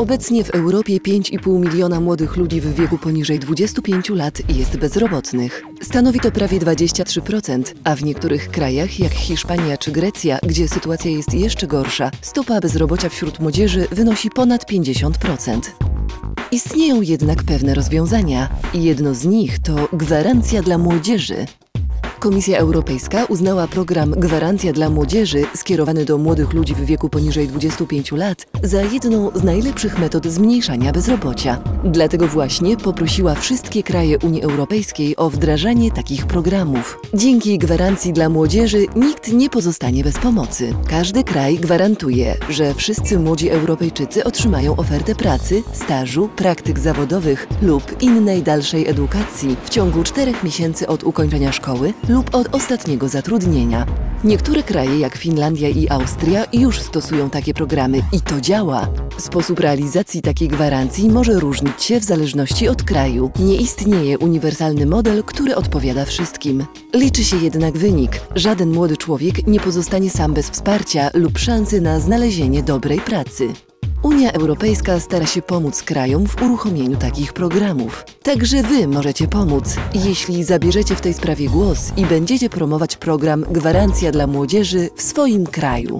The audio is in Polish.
Obecnie w Europie 5,5 miliona młodych ludzi w wieku poniżej 25 lat jest bezrobotnych. Stanowi to prawie 23%, a w niektórych krajach, jak Hiszpania czy Grecja, gdzie sytuacja jest jeszcze gorsza, stopa bezrobocia wśród młodzieży wynosi ponad 50%. Istnieją jednak pewne rozwiązania jedno z nich to gwarancja dla młodzieży. Komisja Europejska uznała program Gwarancja dla Młodzieży skierowany do młodych ludzi w wieku poniżej 25 lat za jedną z najlepszych metod zmniejszania bezrobocia. Dlatego właśnie poprosiła wszystkie kraje Unii Europejskiej o wdrażanie takich programów. Dzięki Gwarancji dla Młodzieży nikt nie pozostanie bez pomocy. Każdy kraj gwarantuje, że wszyscy młodzi Europejczycy otrzymają ofertę pracy, stażu, praktyk zawodowych lub innej dalszej edukacji w ciągu czterech miesięcy od ukończenia szkoły lub od ostatniego zatrudnienia. Niektóre kraje, jak Finlandia i Austria, już stosują takie programy i to działa. Sposób realizacji takiej gwarancji może różnić się w zależności od kraju. Nie istnieje uniwersalny model, który odpowiada wszystkim. Liczy się jednak wynik. Żaden młody człowiek nie pozostanie sam bez wsparcia lub szansy na znalezienie dobrej pracy. Unia Europejska stara się pomóc krajom w uruchomieniu takich programów. Także Wy możecie pomóc, jeśli zabierzecie w tej sprawie głos i będziecie promować program Gwarancja dla Młodzieży w swoim kraju.